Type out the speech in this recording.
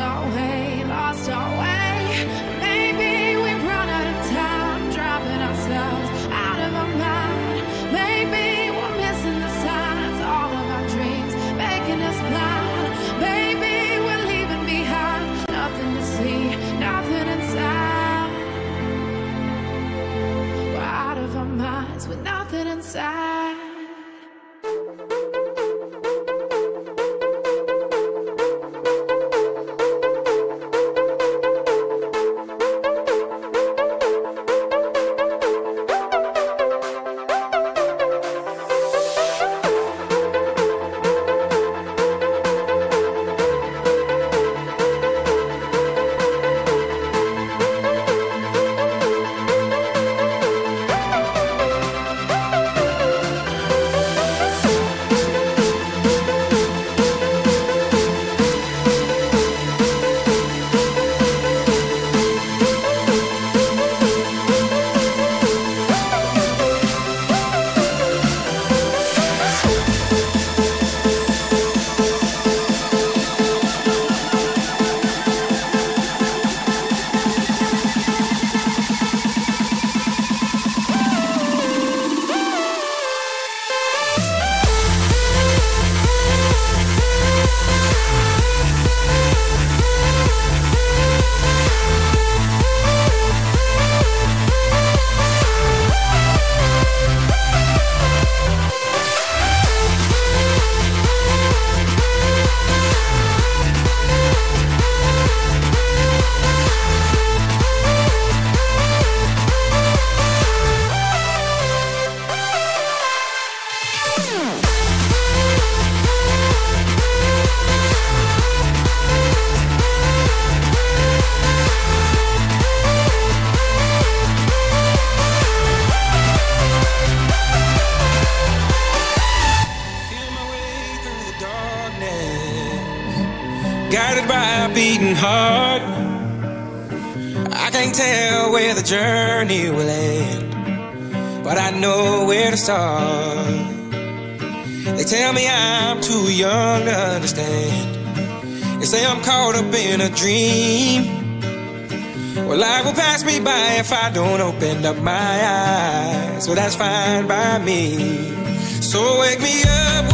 lost our way, lost our way. Beating heart. I can't tell where the journey will end, but I know where to start. They tell me I'm too young to understand. They say I'm caught up in a dream. Well, life will pass me by if I don't open up my eyes. So that's fine by me. So wake me up